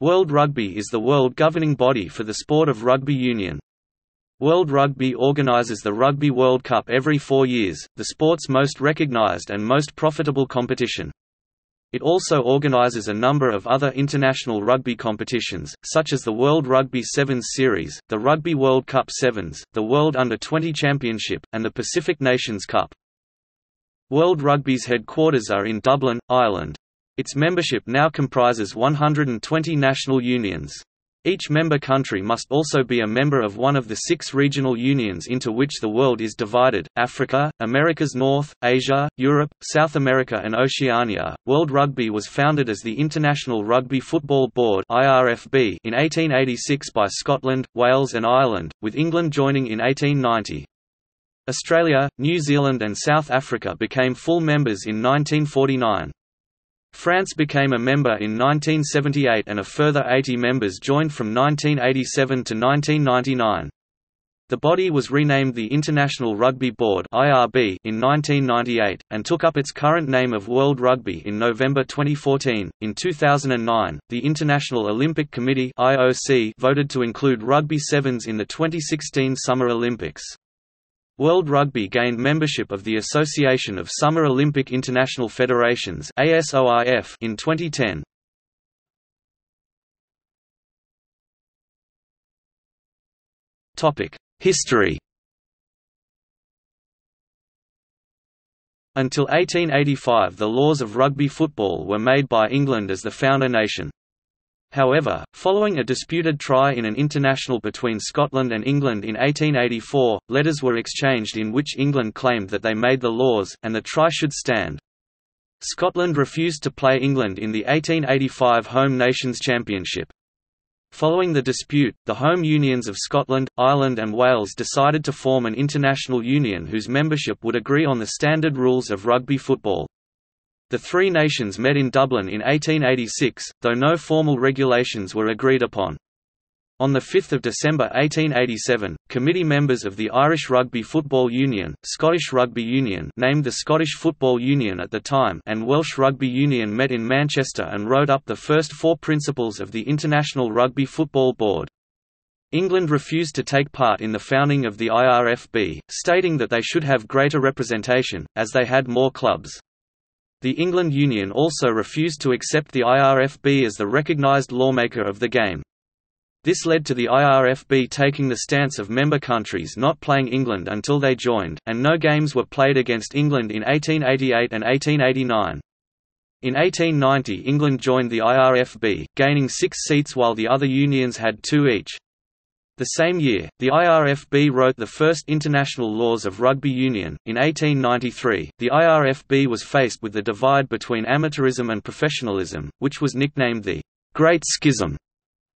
World Rugby is the world governing body for the sport of rugby union. World Rugby organises the Rugby World Cup every four years, the sport's most recognised and most profitable competition. It also organises a number of other international rugby competitions, such as the World Rugby Sevens Series, the Rugby World Cup Sevens, the World Under-20 Championship, and the Pacific Nations Cup. World Rugby's headquarters are in Dublin, Ireland. Its membership now comprises 120 national unions. Each member country must also be a member of one of the six regional unions into which the world is divided Africa, Americas North, Asia, Europe, South America, and Oceania. World Rugby was founded as the International Rugby Football Board (IRFB) in 1886 by Scotland, Wales, and Ireland, with England joining in 1890. Australia, New Zealand, and South Africa became full members in 1949. France became a member in 1978 and a further 80 members joined from 1987 to 1999. The body was renamed the International Rugby Board (IRB) in 1998 and took up its current name of World Rugby in November 2014. In 2009, the International Olympic Committee (IOC) voted to include rugby sevens in the 2016 Summer Olympics. World Rugby gained membership of the Association of Summer Olympic International Federations in 2010. History Until 1885 the laws of rugby football were made by England as the founder nation. However, following a disputed try in an international between Scotland and England in 1884, letters were exchanged in which England claimed that they made the laws, and the try should stand. Scotland refused to play England in the 1885 Home Nations Championship. Following the dispute, the home unions of Scotland, Ireland and Wales decided to form an international union whose membership would agree on the standard rules of rugby football. The three nations met in Dublin in 1886, though no formal regulations were agreed upon. On 5 December 1887, committee members of the Irish Rugby Football Union, Scottish Rugby Union named the Scottish Football Union at the time and Welsh Rugby Union met in Manchester and wrote up the first four principles of the International Rugby Football Board. England refused to take part in the founding of the IRFB, stating that they should have greater representation, as they had more clubs. The England Union also refused to accept the IRFB as the recognised lawmaker of the game. This led to the IRFB taking the stance of member countries not playing England until they joined, and no games were played against England in 1888 and 1889. In 1890 England joined the IRFB, gaining six seats while the other unions had two each. The same year, the IRFB wrote the first international laws of rugby union. In 1893, the IRFB was faced with the divide between amateurism and professionalism, which was nicknamed the Great Schism.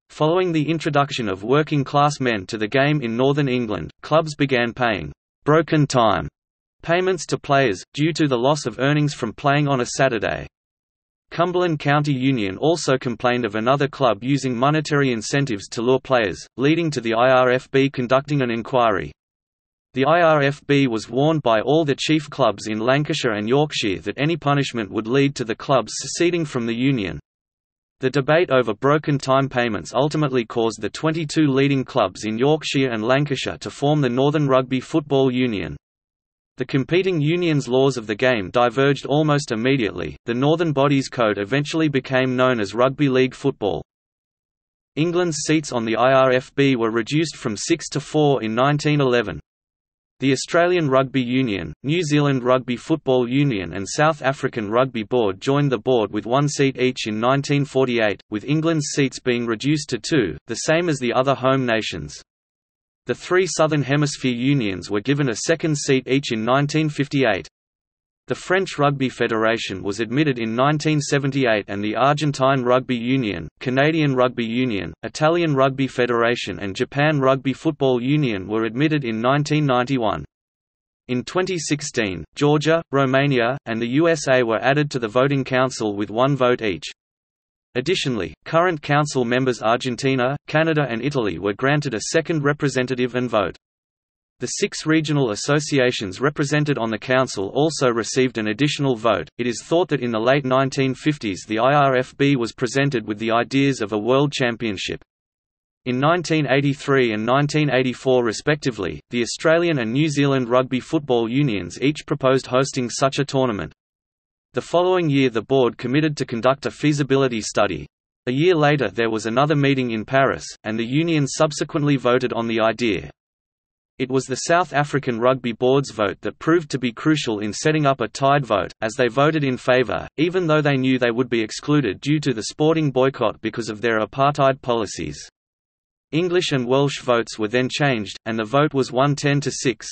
Following the introduction of working class men to the game in northern England, clubs began paying broken time payments to players, due to the loss of earnings from playing on a Saturday. Cumberland County Union also complained of another club using monetary incentives to lure players, leading to the IRFB conducting an inquiry. The IRFB was warned by all the chief clubs in Lancashire and Yorkshire that any punishment would lead to the clubs seceding from the union. The debate over broken time payments ultimately caused the 22 leading clubs in Yorkshire and Lancashire to form the Northern Rugby Football Union. The competing unions' laws of the game diverged almost immediately. The Northern Bodies Code eventually became known as rugby league football. England's seats on the IRFB were reduced from 6 to 4 in 1911. The Australian Rugby Union, New Zealand Rugby Football Union and South African Rugby Board joined the board with one seat each in 1948, with England's seats being reduced to two, the same as the other home nations. The three Southern Hemisphere unions were given a second seat each in 1958. The French Rugby Federation was admitted in 1978 and the Argentine Rugby Union, Canadian Rugby Union, Italian Rugby Federation and Japan Rugby Football Union were admitted in 1991. In 2016, Georgia, Romania, and the USA were added to the voting council with one vote each. Additionally, current council members Argentina, Canada and Italy were granted a second representative and vote. The six regional associations represented on the council also received an additional vote. It is thought that in the late 1950s the IRFB was presented with the ideas of a world championship. In 1983 and 1984 respectively, the Australian and New Zealand rugby football unions each proposed hosting such a tournament. The following year the board committed to conduct a feasibility study. A year later there was another meeting in Paris, and the union subsequently voted on the idea. It was the South African Rugby Board's vote that proved to be crucial in setting up a tied vote, as they voted in favour, even though they knew they would be excluded due to the sporting boycott because of their apartheid policies. English and Welsh votes were then changed, and the vote was 110 to 6.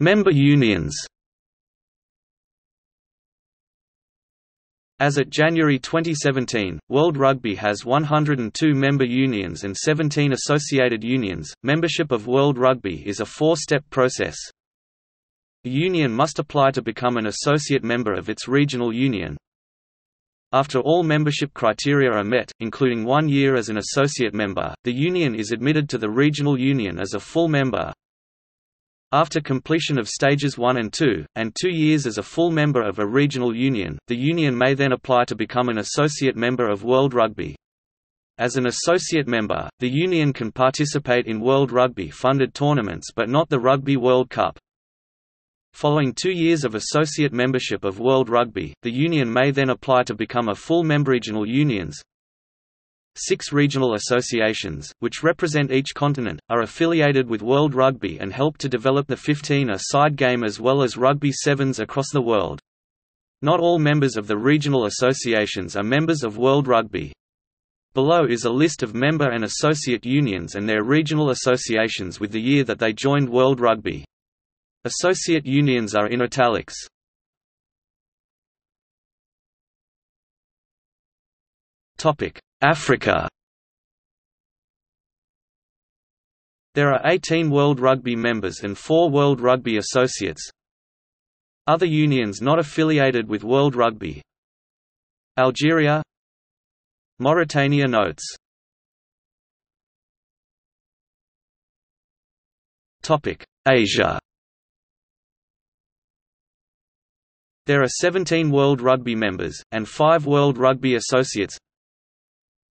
Member unions As at January 2017, World Rugby has 102 member unions and 17 associated unions. Membership of World Rugby is a four step process. A union must apply to become an associate member of its regional union. After all membership criteria are met, including one year as an associate member, the union is admitted to the regional union as a full member, after completion of stages 1 and 2, and two years as a full member of a regional union, the union may then apply to become an associate member of World Rugby. As an associate member, the union can participate in World Rugby-funded tournaments but not the Rugby World Cup. Following two years of associate membership of World Rugby, the union may then apply to become a full member. Regional unions, Six regional associations, which represent each continent, are affiliated with World Rugby and help to develop the 15-a-side game as well as rugby sevens across the world. Not all members of the regional associations are members of World Rugby. Below is a list of member and associate unions and their regional associations with the year that they joined World Rugby. Associate unions are in italics. Topic: Africa. There are 18 World Rugby members and 4 World Rugby associates. Other unions not affiliated with World Rugby. Algeria. Mauritania notes. Asia. There are 17 World Rugby members, and 5 World Rugby associates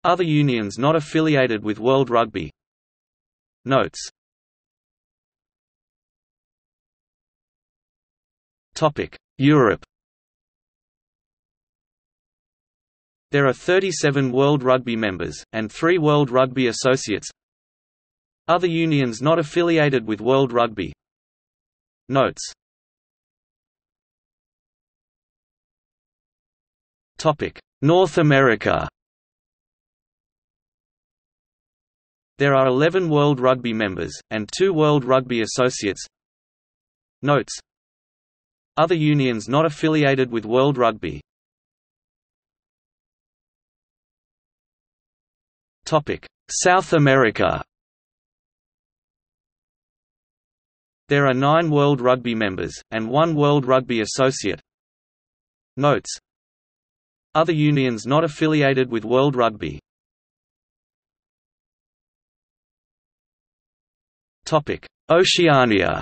other unions not affiliated with World Rugby. Notes. Europe. There are 37 World Rugby members, and 3 World Rugby associates. Other unions not affiliated with World Rugby. Notes. North America There are 11 World Rugby members, and 2 World Rugby associates. Notes. Other unions not affiliated with World Rugby. South America. There are nine World Rugby members, and one World Rugby associate. Notes. Other unions not affiliated with World Rugby Oceania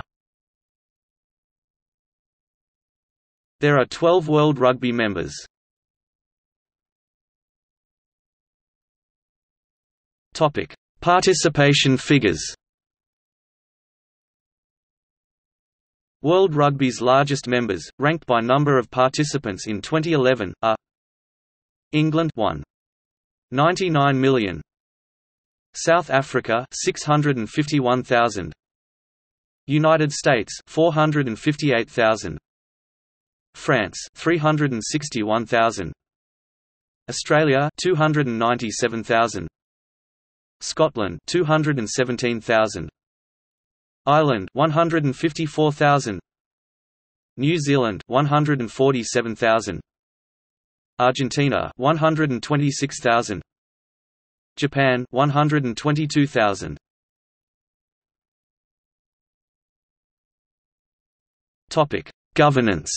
There are 12 World Rugby members. Topic: Participation figures. World Rugby's largest members, ranked by number of participants in 2011, are England 1. 99 million South Africa 651,000 United States 458,000 France 361,000 Australia 297,000 Scotland 217,000 Ireland 154,000 New Zealand 147,000 Argentina 126,000 Japan 122,000 Topic Governance.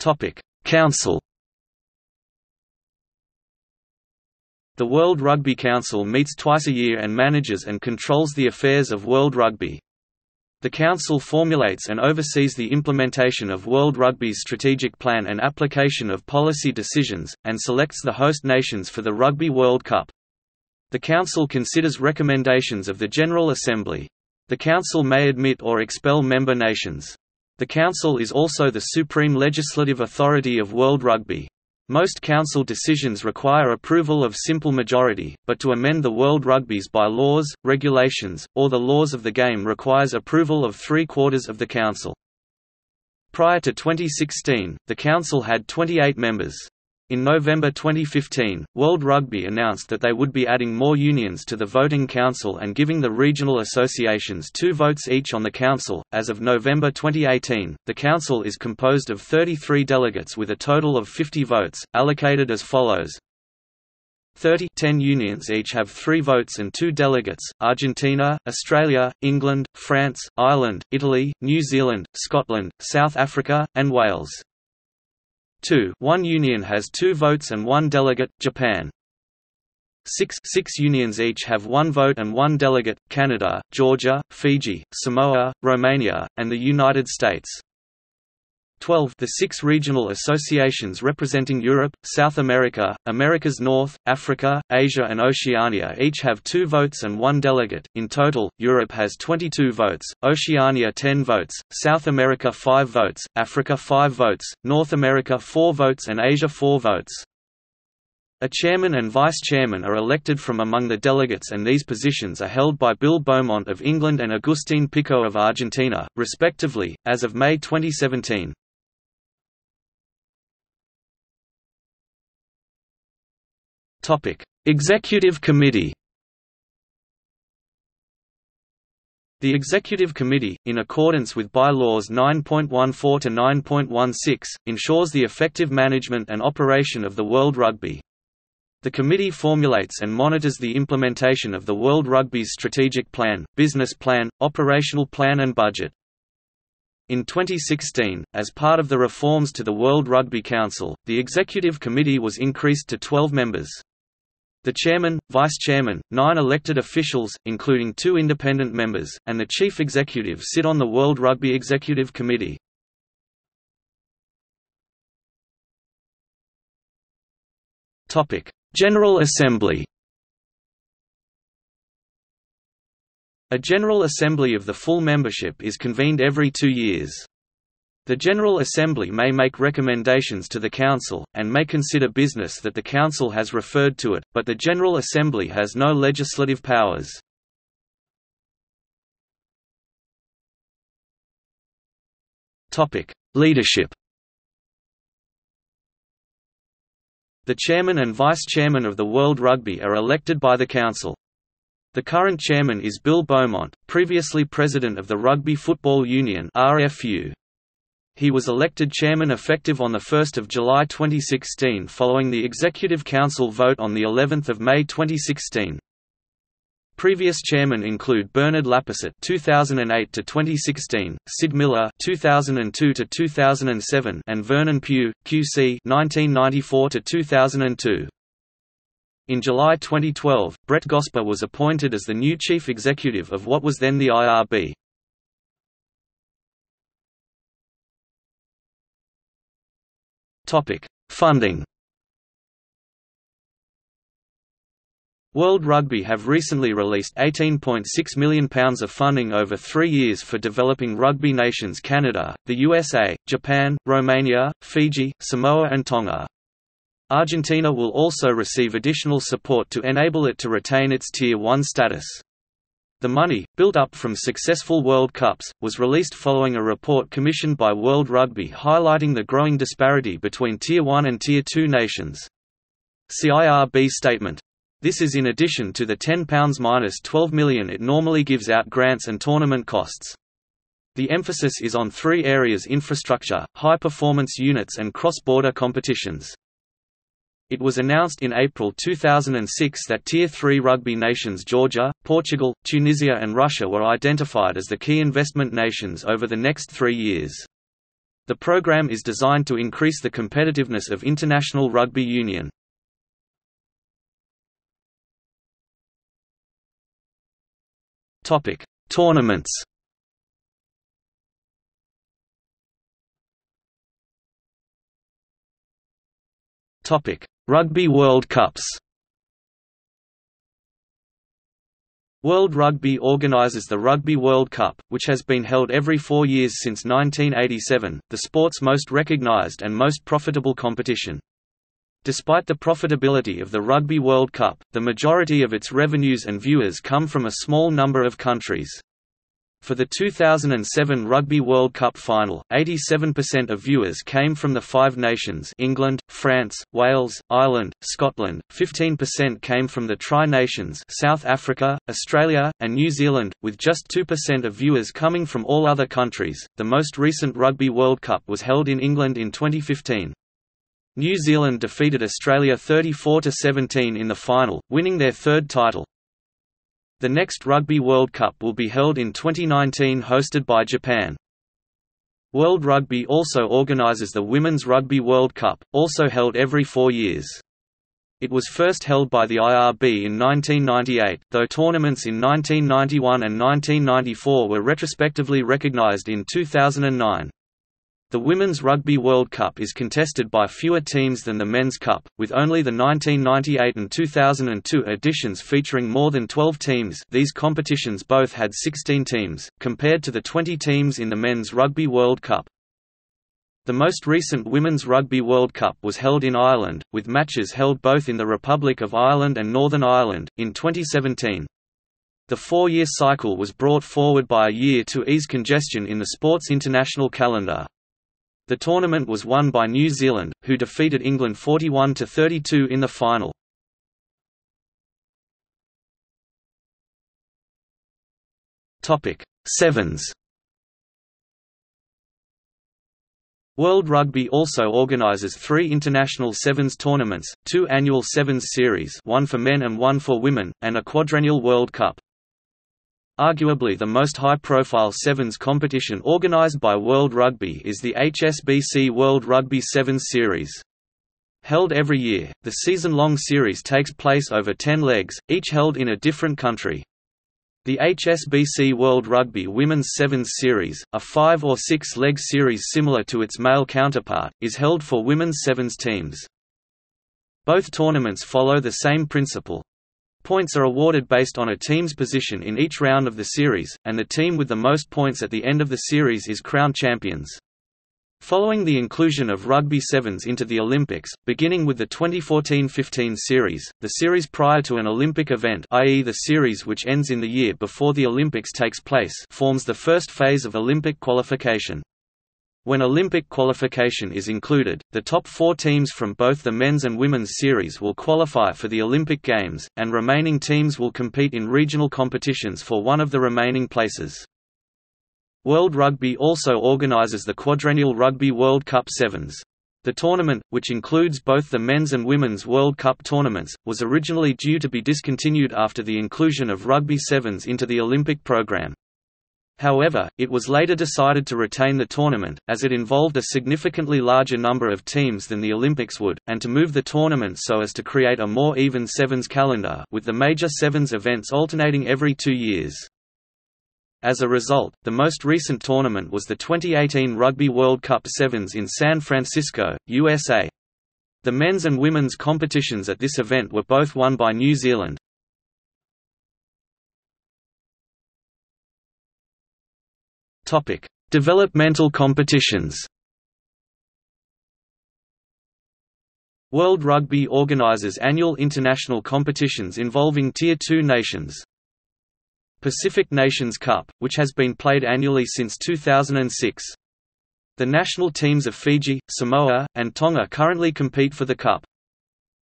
Topic Council. The World Rugby Council meets twice a year and manages and controls the affairs of World Rugby. The Council formulates and oversees the implementation of World Rugby's strategic plan and application of policy decisions, and selects the host nations for the Rugby World Cup. The Council considers recommendations of the General Assembly. The Council may admit or expel member nations. The Council is also the supreme legislative authority of World Rugby. Most council decisions require approval of simple majority, but to amend the World Rugby's bylaws, regulations, or the laws of the game requires approval of three-quarters of the council. Prior to 2016, the council had 28 members. In November 2015, World Rugby announced that they would be adding more unions to the voting council and giving the regional associations two votes each on the council. As of November 2018, the council is composed of 33 delegates with a total of 50 votes, allocated as follows 30 10 unions each have three votes and two delegates, Argentina, Australia, England, France, Ireland, Italy, New Zealand, Scotland, South Africa, and Wales. 2 one union has two votes and one delegate, Japan. 6 six unions each have one vote and one delegate, Canada, Georgia, Fiji, Samoa, Romania, and the United States. 12 The six regional associations representing Europe, South America, Americas North, Africa, Asia and Oceania each have two votes and one delegate. In total, Europe has 22 votes, Oceania 10 votes, South America 5 votes, Africa 5 votes, North America 4 votes and Asia 4 votes. A chairman and vice-chairman are elected from among the delegates and these positions are held by Bill Beaumont of England and Agustín Pico of Argentina, respectively, as of May 2017. Topic: Executive Committee. The Executive Committee, in accordance with Bylaws 9.14 to 9.16, ensures the effective management and operation of the World Rugby. The committee formulates and monitors the implementation of the World Rugby's strategic plan, business plan, operational plan and budget. In 2016, as part of the reforms to the World Rugby Council, the Executive Committee was increased to 12 members. The chairman, vice-chairman, nine elected officials, including two independent members, and the chief executive sit on the World Rugby Executive Committee. General Assembly A General Assembly of the full membership is convened every two years. The General Assembly may make recommendations to the Council, and may consider business that the Council has referred to it, but the General Assembly has no legislative powers. Leadership The chairman and vice-chairman of the World Rugby are elected by the Council. The current chairman is Bill Beaumont, previously president of the Rugby Football Union RFU. He was elected chairman effective on 1 July 2016 following the Executive Council vote on of May 2016. Previous chairmen include Bernard Lapasset (2008–2016), Syd Millar 2002 to 2007 and Vernon Pugh, QC 1994 to 2002. In July 2012, Brett Gosper was appointed as the new chief executive of what was then the IRB. Topic: Funding. World Rugby have recently released £18.6 million of funding over three years for developing rugby nations Canada, the USA, Japan, Romania, Fiji, Samoa and Tonga. Argentina will also receive additional support to enable it to retain its Tier 1 status. The money, built up from successful World Cups, was released following a report commissioned by World Rugby highlighting the growing disparity between Tier 1 and Tier 2 nations. CIRB statement. This is in addition to the £10–12 million it normally gives out grants and tournament costs. The emphasis is on three areas infrastructure, high-performance units and cross-border competitions. It was announced in April 2006 that Tier 3 rugby nations Georgia, Portugal, Tunisia and Russia were identified as the key investment nations over the next three years. The program is designed to increase the competitiveness of international rugby union. Topic: Tournaments. Topic: Rugby World Cups. World Rugby organises the Rugby World Cup, which has been held every four years since 1987, the sport's most recognised and most profitable competition. Despite the profitability of the Rugby World Cup, the majority of its revenues and viewers come from a small number of countries. For the 2007 Rugby World Cup final, 87% of viewers came from the five nations England, France, Wales, Ireland, Scotland, 15% came from the Tri-Nations South Africa, Australia, and New Zealand, with just 2% of viewers coming from all other countries. The most recent Rugby World Cup was held in England in 2015. New Zealand defeated Australia 34–17 in the final, winning their third title. The next Rugby World Cup will be held in 2019 hosted by Japan. World Rugby also organises the Women's Rugby World Cup, also held every four years. It was first held by the IRB in 1998, though tournaments in 1991 and 1994 were retrospectively recognised in 2009. The Women's Rugby World Cup is contested by fewer teams than the Men's Cup, with only the 1998 and 2002 editions featuring more than 12 teams these competitions both had 16 teams, compared to the 20 teams in the Men's Rugby World Cup. The most recent Women's Rugby World Cup was held in Ireland, with matches held both in the Republic of Ireland and Northern Ireland, in 2017. The four-year cycle was brought forward by a year to ease congestion in the sport's international calendar. The tournament was won by New Zealand, who defeated England 41–32 in the final. Sevens World Rugby also organises three international sevens tournaments, two annual sevens series one for men and one for women, and a quadrennial World Cup. Arguably the most high-profile Sevens competition organised by World Rugby is the HSBC World Rugby Sevens Series. Held every year, the season-long series takes place over ten legs, each held in a different country. The HSBC World Rugby Women's Sevens Series, a five- or six-leg series similar to its male counterpart, is held for women's sevens teams. Both tournaments follow the same principle, Points are awarded based on a team's position in each round of the series, and the team with the most points at the end of the series is crowned champions. Following the inclusion of Rugby Sevens into the Olympics, beginning with the 2014–15 series, the series prior to an Olympic event i.e. the series which ends in the year before the Olympics takes place forms the first phase of Olympic qualification. When Olympic qualification is included, the top four teams from both the men's and women's series will qualify for the Olympic Games, and remaining teams will compete in regional competitions for one of the remaining places. World Rugby also organises the quadrennial Rugby World Cup Sevens. The tournament, which includes both the men's and women's World Cup tournaments, was originally due to be discontinued after the inclusion of Rugby Sevens into the Olympic program. However, it was later decided to retain the tournament, as it involved a significantly larger number of teams than the Olympics would, and to move the tournament so as to create a more even Sevens calendar with the major Sevens events alternating every two years. As a result, the most recent tournament was the 2018 Rugby World Cup Sevens in San Francisco, USA. The men's and women's competitions at this event were both won by New Zealand, Topic: Developmental competitions. World Rugby organises annual international competitions involving Tier 2 nations. Pacific Nations Cup, which has been played annually since 2006. The national teams of Fiji, Samoa, and Tonga currently compete for the Cup.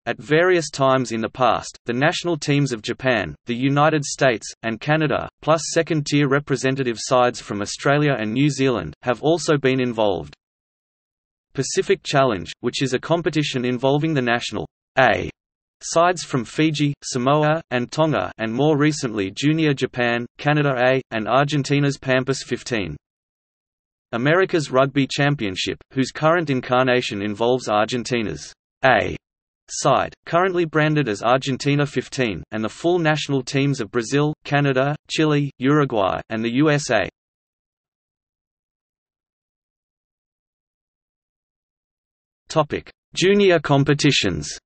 At various times in the past, the national teams of Japan, the United States, and Canada, plus second-tier representative sides from Australia and New Zealand, have also been involved. Pacific Challenge, which is a competition involving the national A sides from Fiji, Samoa, and Tonga and more recently Junior Japan, Canada A, and Argentina's Pampas 15. America's Rugby Championship, whose current incarnation involves Argentina's A side, currently branded as Argentina 15, and the full national teams of Brazil, Canada, Chile, Uruguay, and the USA. Junior competitions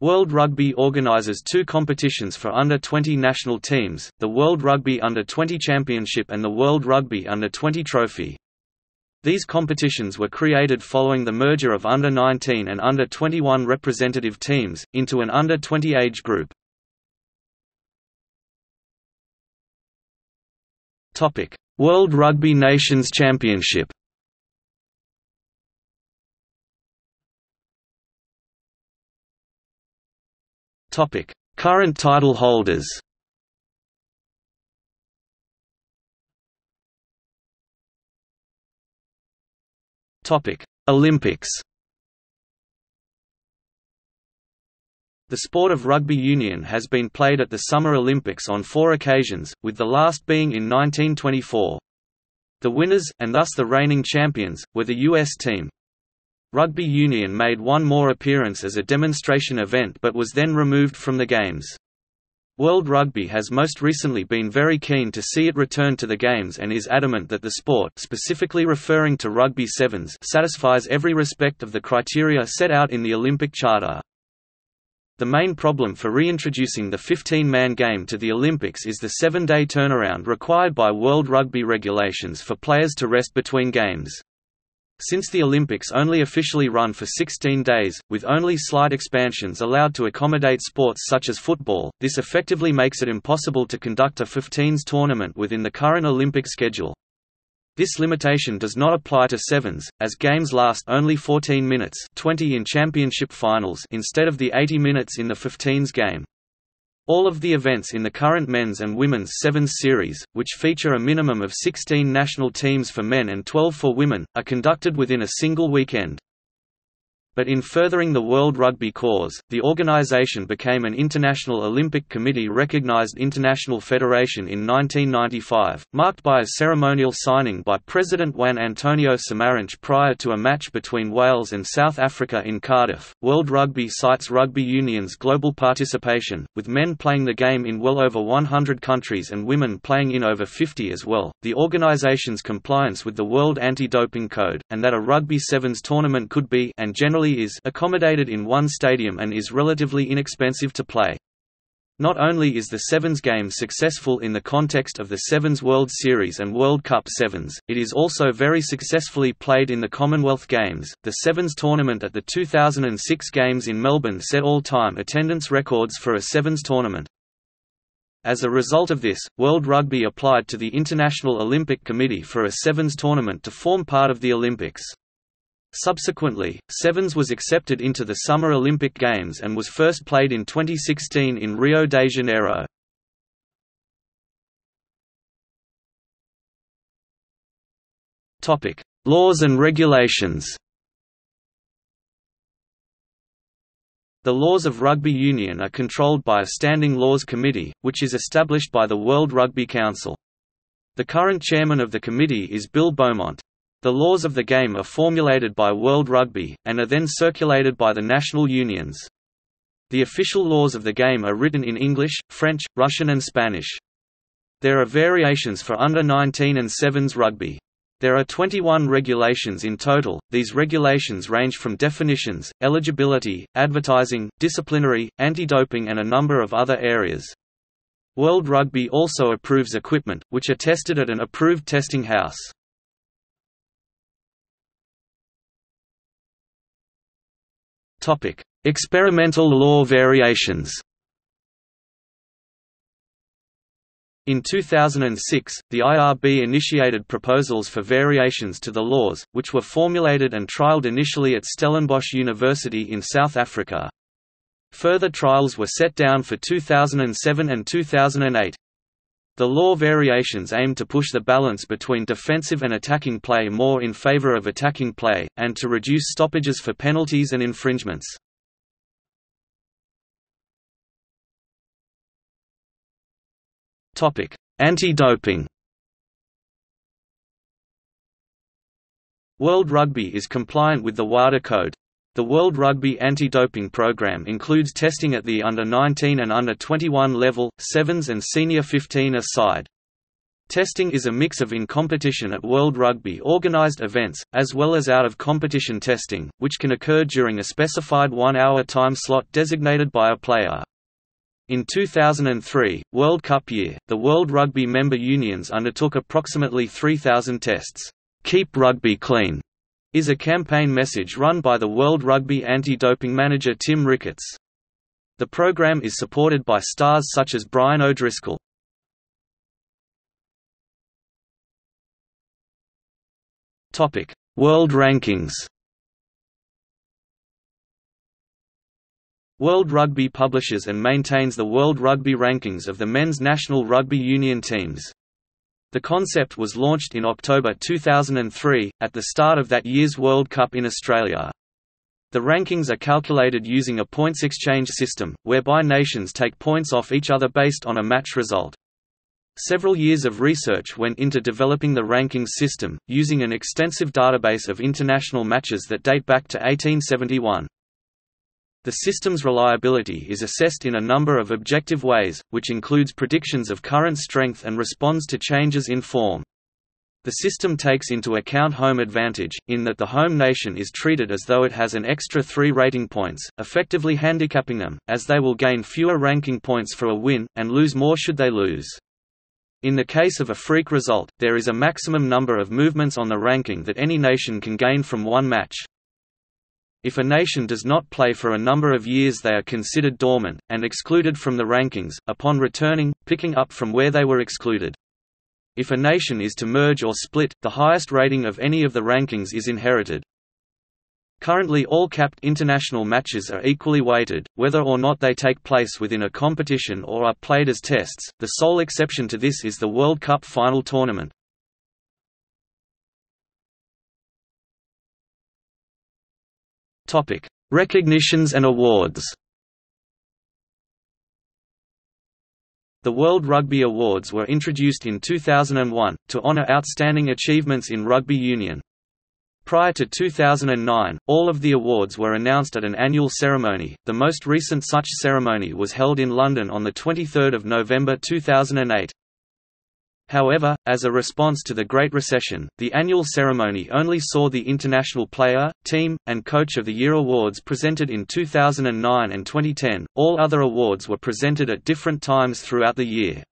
World Rugby organises two competitions for under-20 national teams, the World Rugby Under-20 Championship and the World Rugby Under-20 Trophy. These competitions were created following the merger of under-19 and under-21 representative teams, into an under-20 age group. World Rugby Nations Championship Current title holders Olympics. The sport of rugby union has been played at the Summer Olympics on four occasions, with the last being in 1924. The winners, and thus the reigning champions, were the U.S. team. Rugby union made one more appearance as a demonstration event but was then removed from the Games. World Rugby has most recently been very keen to see it return to the Games and is adamant that the sport specifically referring to Rugby Sevens satisfies every respect of the criteria set out in the Olympic Charter. The main problem for reintroducing the 15-man game to the Olympics is the seven-day turnaround required by World Rugby regulations for players to rest between games. Since the Olympics only officially run for 16 days, with only slight expansions allowed to accommodate sports such as football, this effectively makes it impossible to conduct a 15s tournament within the current Olympic schedule. This limitation does not apply to sevens, as games last only 14 minutes 20 in championship finals instead of the 80 minutes in the 15s game. All of the events in the current men's and women's Sevens series, which feature a minimum of 16 national teams for men and 12 for women, are conducted within a single weekend. But in furthering the World Rugby cause, the organization became an International Olympic Committee-recognized international federation in 1995, marked by a ceremonial signing by President Juan Antonio Samaranch prior to a match between Wales and South Africa in Cardiff. World Rugby cites rugby union's global participation, with men playing the game in well over 100 countries and women playing in over 50 as well, the organization's compliance with the World Anti-Doping Code, and that a Rugby Sevens tournament could be and generally generally is accommodated in one stadium and is relatively inexpensive to play. Not only is the Sevens game successful in the context of the Sevens World Series and World Cup Sevens, it is also very successfully played in the Commonwealth Games. The Sevens tournament at the 2006 Games in Melbourne set all time attendance records for a Sevens tournament. As a result of this, World Rugby applied to the International Olympic Committee for a Sevens tournament to form part of the Olympics. Subsequently, Sevens was accepted into the Summer Olympic Games and was first played in 2016 in Rio de Janeiro. Topic: Laws and regulations The laws of rugby union are controlled by a Standing Laws Committee, which is established by the World Rugby Council. The current chairman of the committee is Bill Beaumont. The laws of the game are formulated by World Rugby, and are then circulated by the national unions. The official laws of the game are written in English, French, Russian and Spanish. There are variations for under-19 and 7s rugby. There are 21 regulations in total. These regulations range from definitions, eligibility, advertising, disciplinary, anti-doping and a number of other areas. World Rugby also approves equipment, which are tested at an approved testing house. Topic: Experimental law variations. In 2006, the IRB initiated proposals for variations to the laws, which were formulated and trialled initially at Stellenbosch University in South Africa. Further trials were set down for 2007 and 2008. The law variations aim to push the balance between defensive and attacking play more in favor of attacking play, and to reduce stoppages for penalties and infringements. Anti-doping World Rugby is compliant with the WADA Code, the World Rugby Anti-Doping Programme includes testing at the under-19 and under-21 level, sevens and senior 15 a side. Testing is a mix of in-competition at World Rugby organised events, as well as out-of-competition testing, which can occur during a specified one-hour time slot designated by a player. In 2003, World Cup year, the World Rugby member unions undertook approximately 3,000 tests. Keep Rugby Clean is a campaign message run by the World Rugby anti-doping manager Tim Ricketts. The program is supported by stars such as Brian O'Driscoll. Topic: World Rankings. World Rugby publishes and maintains the World Rugby rankings of the men's national rugby union teams. The concept was launched in October 2003, at the start of that year's World Cup in Australia. The rankings are calculated using a points exchange system, whereby nations take points off each other based on a match result. Several years of research went into developing the rankings system, using an extensive database of international matches that date back to 1871. The system's reliability is assessed in a number of objective ways, which includes predictions of current strength and responds to changes in form. The system takes into account home advantage, in that the home nation is treated as though it has an extra three rating points, effectively handicapping them, as they will gain fewer ranking points for a win, and lose more should they lose. In the case of a freak result, there is a maximum number of movements on the ranking that any nation can gain from one match. If a nation does not play for a number of years they are considered dormant, and excluded from the rankings, upon returning, picking up from where they were excluded. If a nation is to merge or split, the highest rating of any of the rankings is inherited. Currently all capped international matches are equally weighted, whether or not they take place within a competition or are played as tests, the sole exception to this is the World Cup final tournament. Recognitions and awards The World Rugby Awards were introduced in 2001, to honour outstanding achievements in rugby union. Prior to 2009, all of the awards were announced at an annual ceremony. The most recent such ceremony was held in London on the 23rd of November 2008. However, as a response to the Great Recession, the annual ceremony only saw the International Player, Team, and Coach of the Year awards presented in 2009 and 2010. All other awards were presented at different times throughout the year.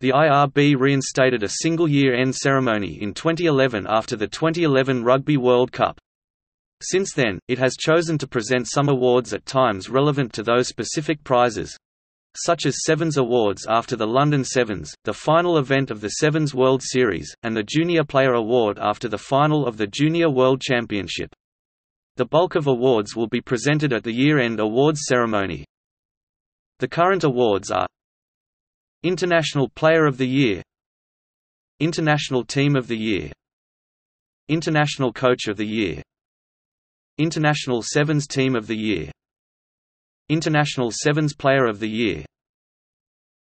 The IRB reinstated a single year-end ceremony in 2011 after the 2011 Rugby World Cup. Since then, it has chosen to present some awards at times relevant to those specific prizes, such as Sevens Awards after the London Sevens, the final event of the Sevens World Series, and the Junior Player Award after the final of the Junior World Championship. The bulk of awards will be presented at the year-end awards ceremony. The current awards are International Player of the Year International Team of the Year International Coach of the Year International Sevens Team of the Year International Sevens Player of the Year.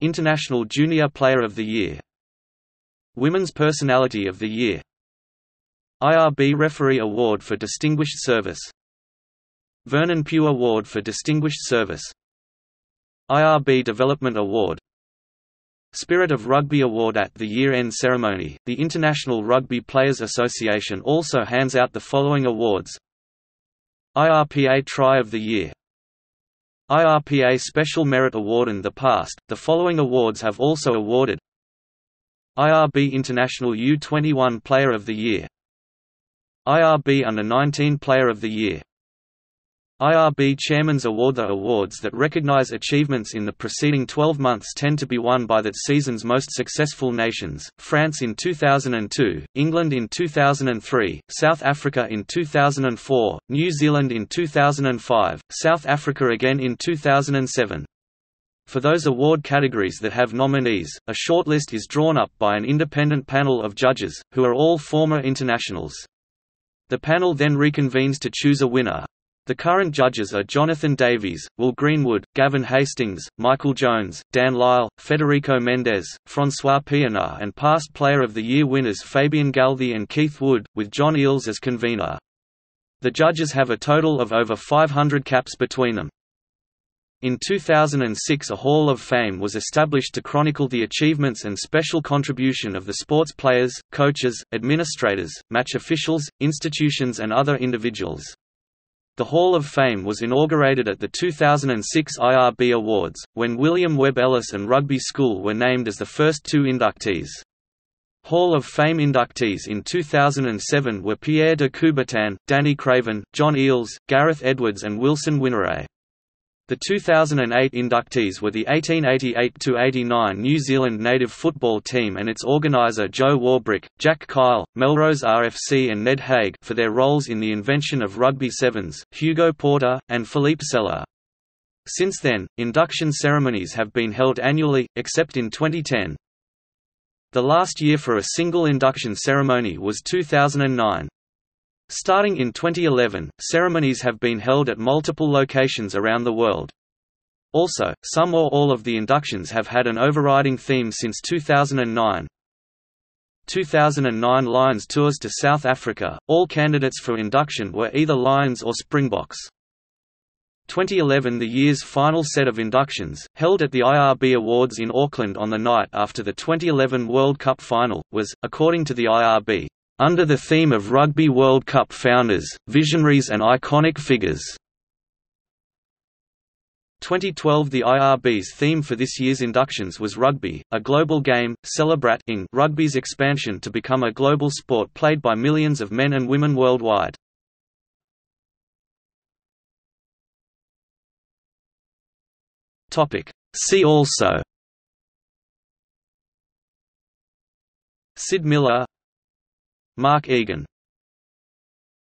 International Junior Player of the Year. Women's Personality of the Year. IRB Referee Award for Distinguished Service. Vernon Pugh Award for Distinguished Service. IRB Development Award. Spirit of Rugby Award at the year-end ceremony, the International Rugby Players Association also hands out the following awards. IRPA Try of the Year IRPA Special Merit Award in the past, the following awards have also awarded IRB International U21 Player of the Year IRB Under-19 Player of the Year IRB Chairman's Award The awards that recognize achievements in the preceding 12 months tend to be won by that season's most successful nations, France in 2002, England in 2003, South Africa in 2004, New Zealand in 2005, South Africa again in 2007. For those award categories that have nominees, a shortlist is drawn up by an independent panel of judges, who are all former internationals. The panel then reconvenes to choose a winner. The current judges are Jonathan Davies, Will Greenwood, Gavin Hastings, Michael Jones, Dan Lyle, Federico Méndez, François Pienaar and past Player of the Year winners Fabien Galthié and Keith Wood, with John Eales as convener. The judges have a total of over 500 caps between them. In 2006 a Hall of Fame was established to chronicle the achievements and special contribution of the sports players, coaches, administrators, match officials, institutions and other individuals. The Hall of Fame was inaugurated at the 2006 IRB Awards, when William Webb Ellis and Rugby School were named as the first two inductees. Hall of Fame inductees in 2007 were Pierre de Coubertin, Danny Craven, John Eales, Gareth Edwards and Wilson Whineray. The 2008 inductees were the 1888–89 New Zealand native football team and its organiser Joe Warbrick, Jack Kyle, Melrose RFC and Ned Haig for their roles in the invention of rugby sevens, Hugo Porta, and Philippe Sella. Since then, induction ceremonies have been held annually, except in 2010. The last year for a single induction ceremony was 2009. Starting in 2011, ceremonies have been held at multiple locations around the world. Also, some or all of the inductions have had an overriding theme since 2009. 2009 Lions tours to South Africa, all candidates for induction were either Lions or Springboks. 2011 The year's final set of inductions, held at the IRB Awards in Auckland on the night after the 2011 World Cup final, was, according to the IRB, under the theme of Rugby World Cup founders, visionaries and iconic figures. 2012 The IRB's theme for this year's inductions was Rugby, a global game, celebrating rugby's expansion to become a global sport played by millions of men and women worldwide. See also Syd Millar Mark Egan